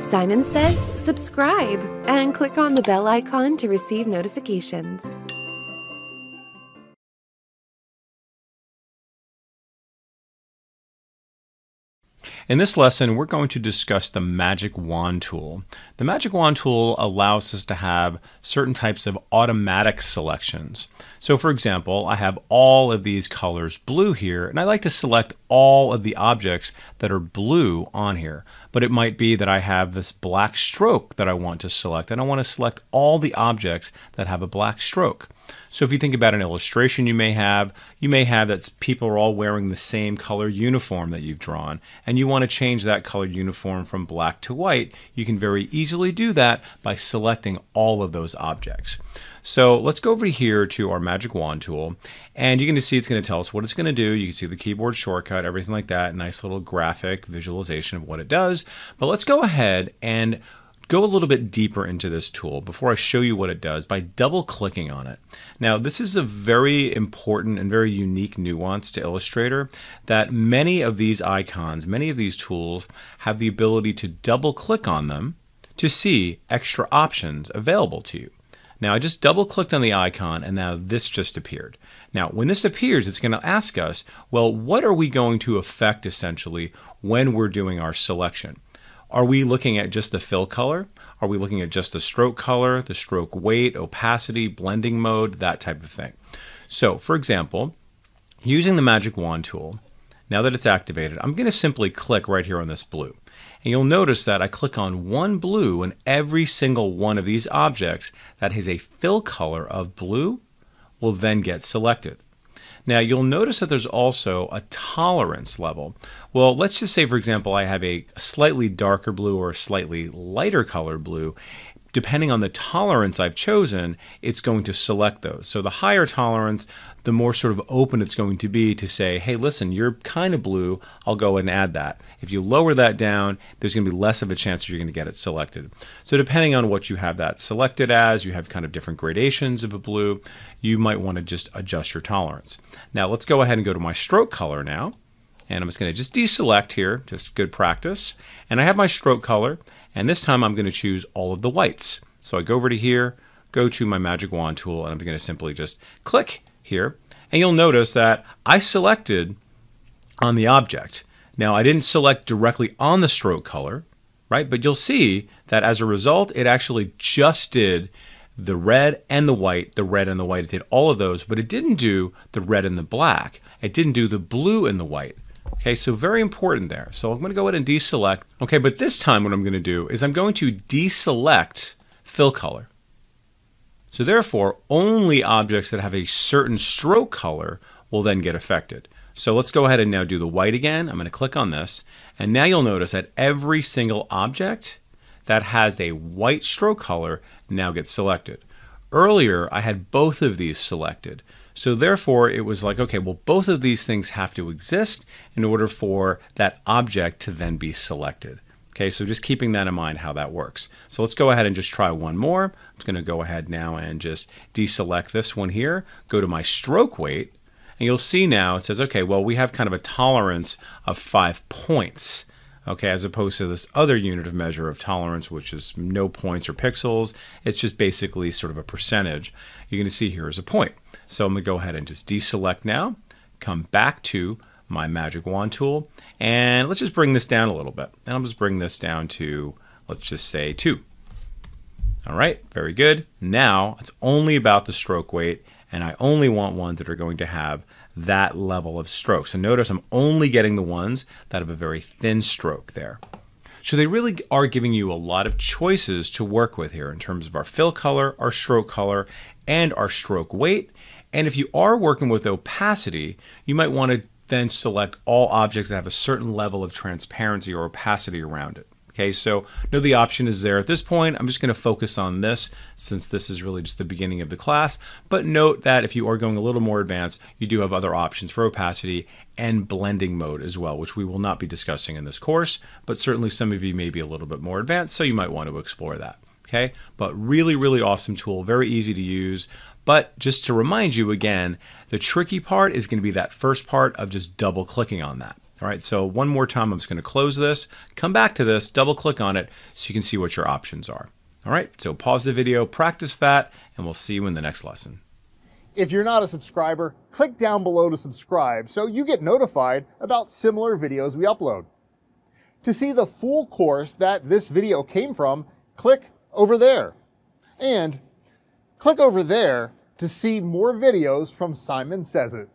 Simon says subscribe and click on the bell icon to receive notifications. In this lesson, we're going to discuss the Magic Wand tool. The Magic Wand tool allows us to have certain types of automatic selections. So for example, I have all of these colors blue here, and I like to select all of the objects that are blue on here. But it might be that I have this black stroke that I want to select, and I want to select all the objects that have a black stroke. So if you think about an illustration you may have, you may have that people are all wearing the same color uniform that you've drawn, and you want to change that color uniform from black to white. You can very easily do that by selecting all of those objects. So let's go over here to our magic wand tool and you can see it's going to tell us what it's going to do. You can see the keyboard shortcut, everything like that, nice little graphic visualization of what it does. But let's go ahead and go a little bit deeper into this tool before I show you what it does by double clicking on it. Now this is a very important and very unique nuance to Illustrator that many of these icons, many of these tools have the ability to double click on them to see extra options available to you. Now I just double clicked on the icon and now this just appeared. Now when this appears it's going to ask us, well what are we going to affect essentially when we're doing our selection? Are we looking at just the fill color? Are we looking at just the stroke color, the stroke weight, opacity, blending mode, that type of thing? So, for example, using the Magic Wand tool, now that it's activated, I'm going to simply click right here on this blue. And you'll notice that I click on one blue and every single one of these objects that has a fill color of blue will then get selected. Now you'll notice that there's also a tolerance level. Well, let's just say, for example, I have a slightly darker blue or a slightly lighter color blue. Depending on the tolerance I've chosen, it's going to select those. So the higher tolerance, the more sort of open it's going to be to say, hey, listen, you're kind of blue, I'll go and add that. If you lower that down, there's going to be less of a chance that you're going to get it selected. So depending on what you have that selected as, you have kind of different gradations of a blue, you might want to just adjust your tolerance. Now let's go ahead and go to my stroke color now. And I'm just going to just deselect here, just good practice. And I have my stroke color, and this time I'm going to choose all of the whites. So I go over to here, go to my magic wand tool, and I'm going to simply just click here. And you'll notice that I selected on the object. Now I didn't select directly on the stroke color, right? But you'll see that as a result, it actually just did the red and the white, the red and the white. It did all of those, but it didn't do the red and the black. It didn't do the blue and the white. Okay, so very important there. So I'm going to go ahead and deselect. Okay, but this time what I'm going to do is I'm going to deselect fill color. So therefore, only objects that have a certain stroke color will then get affected. So let's go ahead and now do the white again. I'm going to click on this. And now you'll notice that every single object that has a white stroke color now gets selected. Earlier, I had both of these selected. So therefore, it was like, okay, well, both of these things have to exist in order for that object to then be selected. Okay, so just keeping that in mind how that works. So let's go ahead and just try one more. I'm going to go ahead now and just deselect this one here, go to my stroke weight, and you'll see now it says, okay, well, we have kind of a tolerance of five points okay, as opposed to this other unit of measure of tolerance, which is no points or pixels. It's just basically sort of a percentage. You're going to see here is a point. So I'm going to go ahead and just deselect now, come back to my magic wand tool, and let's just bring this down a little bit. And I'll just bring this down to, let's just say two. All right, very good. Now it's only about the stroke weight, and I only want ones that are going to have that level of stroke. So notice I'm only getting the ones that have a very thin stroke there. So they really are giving you a lot of choices to work with here in terms of our fill color, our stroke color, and our stroke weight. And if you are working with opacity, you might want to then select all objects that have a certain level of transparency or opacity around it. Okay, so know the option is there at this point. I'm just going to focus on this since this is really just the beginning of the class. But note that if you are going a little more advanced, you do have other options for opacity and blending mode as well, which we will not be discussing in this course, but certainly some of you may be a little bit more advanced, so you might want to explore that. Okay, but really, really awesome tool, very easy to use. But just to remind you again, the tricky part is going to be that first part of just double clicking on that. All right, so one more time, I'm just going to close this, come back to this, double click on it so you can see what your options are. All right, so pause the video, practice that, and we'll see you in the next lesson. If you're not a subscriber, click down below to subscribe so you get notified about similar videos we upload. To see the full course that this video came from, click over there. And click over there to see more videos from Simon Sez IT.